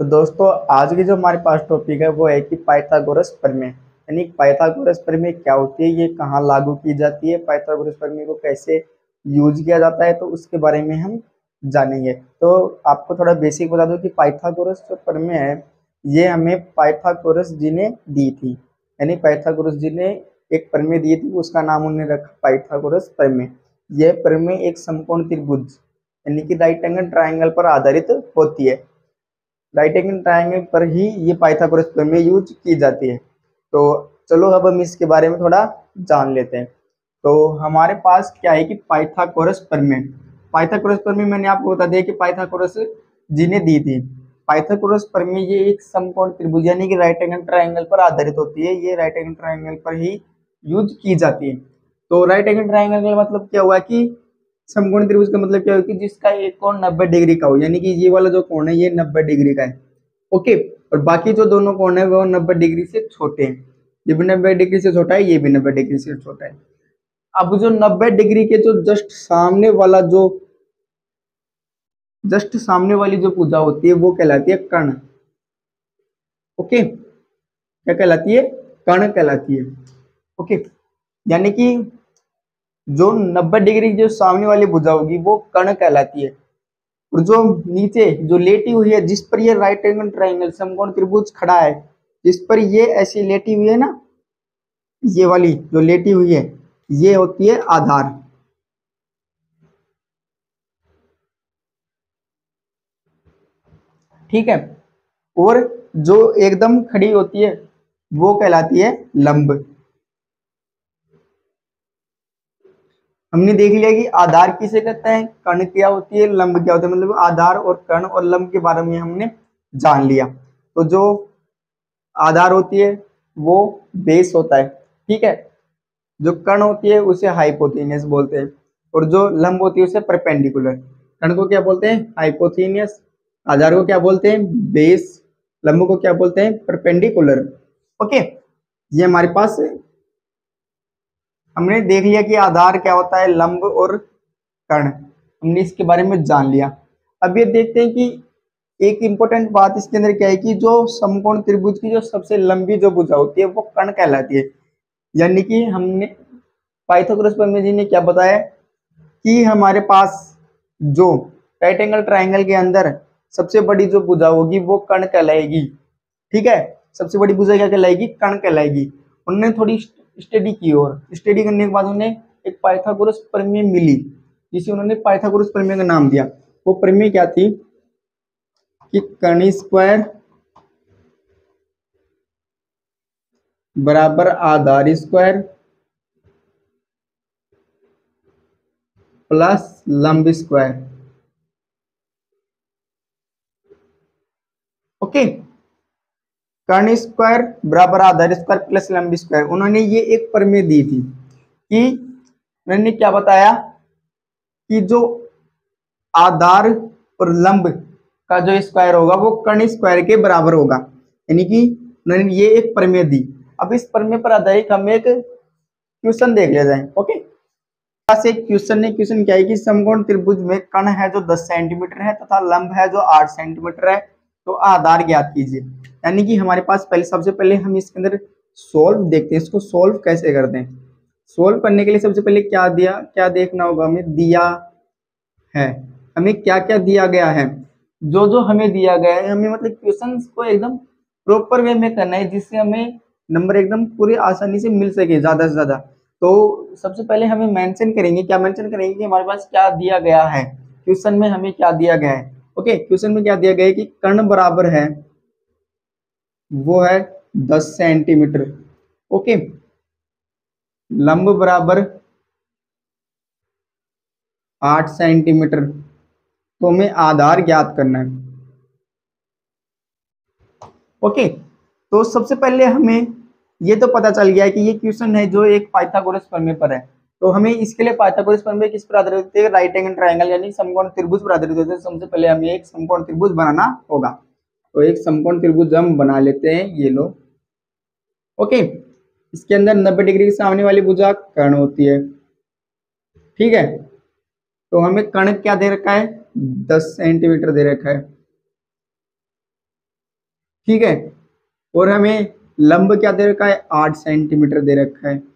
तो दोस्तों, आज की जो हमारे पास टॉपिक है, वो है कि पाइथागोरस प्रमेय। यानी पाइथागोरस प्रमेय क्या होती है? ये कहाँ लागू की जाती है? पाइथागोरस प्रमेय को कैसे यूज़ किया जाता है? तो उसके बारे में हम जानेंगे। तो आपको थोड़ा बेसिक बता दो कि पाइथागोरस जो प्रमेय है, ये हमें पाइथागोरस जी ने दी थी। यानी पाइथागोरस जी ने एक प्रमेय दी थी, उसका नाम उन्होंने रखा पाइथागोरस प्रमेय। यह प्रमेय एक संपूर्ण त्रिभुज, यानी कि राइट एंगल ट्राइंगल पर आधारित होती है। राइट एंगल ट्राइंगल पर ही ये पाइथागोरस प्रमेय यूज़ की जाती है। तो चलो अब हम इसके बारे में थोड़ा जान लेते हैं। तो हमारे पास क्या है कि पाइथागोरस प्रमेय पाइथागोरस प्रमेय मैंने आपको बता दिया कि पाइथागोरस जी ने दी थी। पाइथागोरस प्रमेय ये एक समकोण त्रिभुज यानी कि राइट एंगल ट्राइंगल पर आधारित होती है। ये राइट एंगल ट्राइंगल पर ही यूज़ की जाती है। तो राइट एंगल ट्राइंगल का मतलब क्या हुआ कि समकोण त्रिभुज का मतलब क्या हो कि जिसका एक कोण नब्बे डिग्री का हो, यानी कि ये वाला जो कोण है, ये नब्बे डिग्री का है। ओके, और बाकी जो दोनों कोण है, वो नब्बे डिग्री से छोटे हैं। ये भी नब्बे डिग्री से छोटा है, ये भी नब्बे डिग्री से छोटा है। अब जो नब्बे डिग्री के जो जस्ट सामने वाला जो, जस्ट सामने वाली जो पूजा होती है, वो कहलाती है कर्ण ओके, क्या कहलाती है? कर्ण कहलाती है। ओके, यानी कि जो 90 डिग्री जो सामने वाली भुजा होगी, वो कर्ण कहलाती है। और जो नीचे, जो लेटी हुई है, जिस पर ये राइट एंगल ट्राइंगल समकोण त्रिभुज खड़ा है, जिस पर ये ऐसी लेटी हुई है ना, ये वाली जो लेटी हुई है, ये होती है आधार। ठीक है? और जो एकदम खड़ी होती है, वो कहलाती है लंब। हमने देख लिया कि आधार किसे कहते हैं? कर्ण क्या होती है? लंब क्या होता है? मतलब आधार और कर्ण और लंब के बारे में हमने जान लिया। तो जो आधार होती है, वो बेस होता है। ठीक है? जो कर्ण होती है, उसे हाइपोथीनियस बोलते हैं। और जो लंब होती है, उसे परपेंडिकुलर कर्ण को क्या बोलते हैं? हाइपोथीनियस आधार को क्या बोलते हैं? बेस। लंब को क्या बोलते हैं? Perpendicular okay? ये हमारे पास हमने देख लिया कि आधार क्या होता है, लंब और कर्ण हमने इसके बारे में जान लिया। अब ये देखते हैं कि एक इंपॉर्टेंट बात इसके अंदर क्या है कि जो समकोण त्रिभुज की जो सबसे लंबी जो भुजा होती है, वो कर्ण कहलाती है। यानी कि हमने पाइथागोरस परमेय जी ने क्या बताया कि हमारे पास जो राइट एंगल ट्राइंगल के अंदर सबसे बड़ी जो भुजा होगी, वो कर्ण कहलाएगी। ठीक है? सबसे बड़ी भुजा क्या कहलाएगी? कर्ण कहलाएगी। उन्होंने थोड़ी स्टडी की और स्टडी करने के बाद उन्हें एक पाइथागोरस प्रमेय मिली, जिसे उन्होंने पाइथागोरस प्रमेय का नाम दिया। वो प्रमेय क्या थी? कि कर्ण स्क्वायर बराबर आधार स्क्वायर प्लस लंब स्क्वायर। ओके? कर्ण स्क्वायर बराबर आधार स्क्वायर प्लस लंबी स्क्वायर। उन्होंने ये एक प्रमेय दी थी कि उन्होंने क्या बताया कि जो आधार और लंब का जो स्क्वायर होगा वो कर्ण स्क्वायर के बराबर होगा। यानी कि उन्होंने ये एक प्रमेय दी। अब इस प्रमेय पर आधारित हम एक क्वेश्चन देख लिया जाए, ओके? एक क्वेश्चन ने, क्वेश्चन क्या है कि समकोण त्रिभुज में कर्ण है जो 10 सेंटीमीटर है तथा लंब है जो 8 सेंटीमीटर है। तो आधार ज्ञात कीजिए। यानी कि हमारे पास पहले, सबसे पहले हम इसके अंदर सोल्व देखते हैं, इसको सोल्व कैसे करते हैं सोल्व करने के लिए सबसे पहले क्या दिया, क्या देखना होगा हमें? दिया है। हमें क्या क्या दिया गया है? जो जो हमें दिया गया है, हमें मतलब क्वेश्चन को एकदम प्रॉपर वे में करना है, जिससे हमें नंबर एकदम पूरी आसानी से मिल सके, ज़्यादा से ज़्यादा। तो सबसे पहले हमें मेंशन करेंगे। क्या मेंशन करेंगे कि हमारे पास क्या दिया गया है? क्वेश्चन में हमें क्या दिया गया है? ओके, क्वेश्चन में क्या दिया गया है कि कर्ण बराबर है, वो है दस सेंटीमीटर। ओके, लंब बराबर आठ सेंटीमीटर। तो हमें आधार ज्ञात करना है। ओके तो सबसे पहले हमें ये तो पता चल गया है कि ये क्वेश्चन है जो एक पाइथागोरस प्रमेय पर है। तो हमें इसके लिए पाइथागोरस प्रमेय किस पर आधारित होते हैं? राइट एंगल ट्रायंगल यानी समकोण त्रिभुज पर आधारित होते हैं। सबसे पहले हमें एक समकोण त्रिभुज बनाना होगा। तो एक समकोण त्रिभुज हम बना लेते हैं ये लो। ओके इसके अंदर 90 डिग्री के सामने वाली भुजा कर्ण होती है। ठीक है? तो हमें कर्ण क्या दे रखा है? 10 सेंटीमीटर दे रखा है। ठीक है? और हमें लंब क्या दे रखा है? आठ सेंटीमीटर दे रखा है।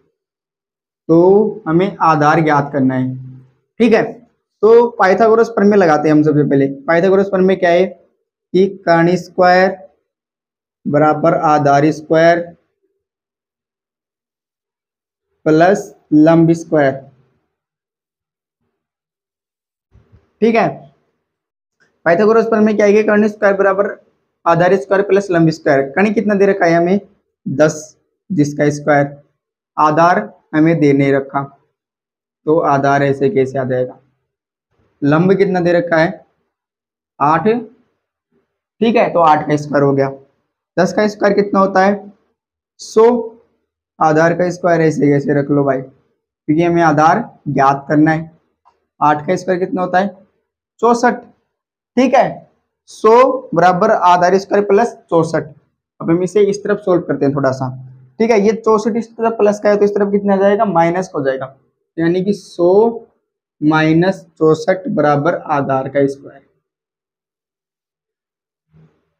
तो हमें आधार ज्ञात करना है। ठीक है? तो पाइथागोरस प्रमेय लगाते हैं हम सबसे पहले। पाइथागोरस प्रमेय क्या है? कि कर्ण स्क्वायर बराबर आधार स्क्वायर प्लस लंब स्क्वायर। ठीक है? पाइथागोरस प्रमेय क्या है कर्ण स्क्वायर बराबर आधार स्क्वायर प्लस लंब स्क्वायर। कर्ण कितना दे रखा है हमें? दस जिसका स्क्वायर। आधार हमें दे नहीं रखा तो आधार ऐसे कैसे आ जाएगा? लंब कितना दे रखा है? आठ। ठीक है तो आठ का स्क्वायर हो गया। दस का स्क्वायर कितना होता है? सो। आधार का स्क्वायर ऐसे कैसे रख लो भाई? क्योंकि हमें आधार ज्ञात करना है। आठ का स्क्वायर कितना होता है? चौसठ। ठीक है, सो बराबर आधार स्क्वायर प्लस चौसठ। अब हम इसे इस तरफ़ सोल्व करते हैं थोड़ा सा। ठीक है, ये चौसठ इस तरफ़ प्लस का है तो इस तरफ़ कितना जाएगा? माइनस हो जाएगा। यानी कि सो माइनस चौसठ बराबर आधार का स्क्वायर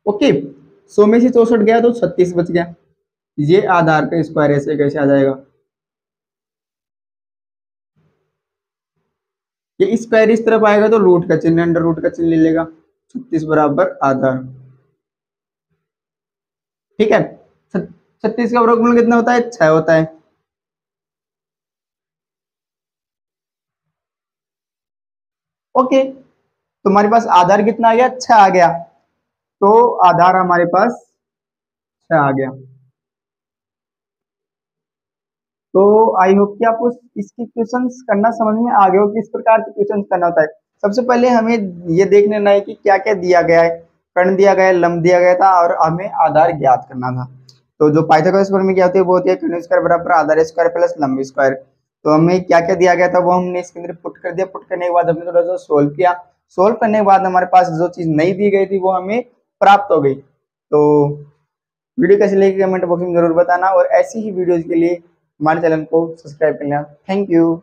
ओके सौ में से चौसठ गया तो छत्तीस बच गया। ये आधार का स्क्वायर ऐसे कैसे आ जाएगा? ये स्क्वायर इस तरफ़ आएगा तो रूट का चिन्ह अंडर रूट का चिन्ह ले लेगा। छत्तीस बराबर आधार। ठीक है छत्तीस का वर्गमूल कितना होता है? छह होता है। ओके, तुम्हारे पास आधार कितना आ गया? छह आ गया। तो आधार हमारे पास छह आ गया। तो आई होप कि आपको इसकी क्वेश्चंस करना समझ में आ गए हो किस प्रकार के क्वेश्चंस करना होता है। सबसे पहले हमें ये देख लेना है कि क्या क्या दिया गया है। कर्ण दिया गया, लंब दिया गया था और हमें आधार ज्ञात करना था। तो जो पाइथागोरस प्रमेय क्या होती है, वो होती है कर्ण स्क्वायर बराबर आधार स्क्वायर प्लस लंब स्क्वायर तो हमें क्या क्या दिया गया था, वो हमने इसके अंदर पुट कर दिया. पुट करने के बाद हमने थोड़ा सा सोल्व किया. सोल्व करने के बाद हमारे पास जो चीज़ नहीं दी गई थी, वो हमें प्राप्त हो गई. तो वीडियो कैसे लगी कमेंट बॉक्स में ज़रूर बताना. और ऐसी ही वीडियोज़ के लिए हमारे चैनल को सब्सक्राइब करना. Thank you